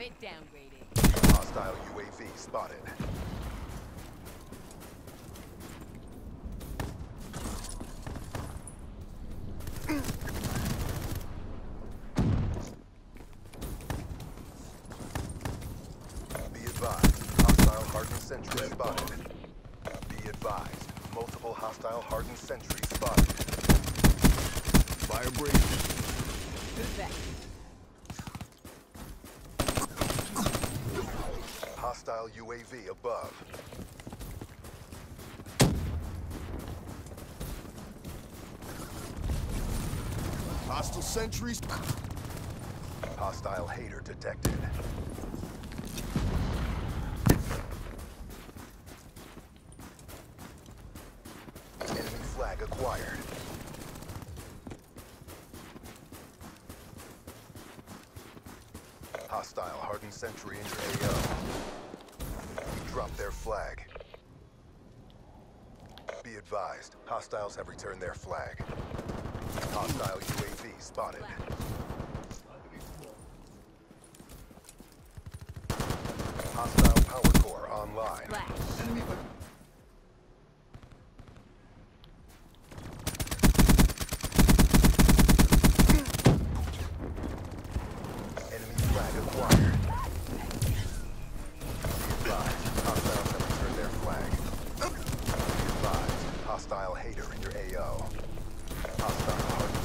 get downgraded. Hostile UAV spotted. Be advised, hostile hardened sentry spotted. Be advised, multiple hostile hardened sentries spotted. Firebreak. Who's Hostile UAV above. Hostile sentries. Hostile HATR detected. Enemy flag acquired. Hostile hardened sentry in your AO. Drop their flag. Be advised, hostiles have returned their flag. Hostile UAV spotted. Hostile power core online. hostile HATR in your AO. Hostile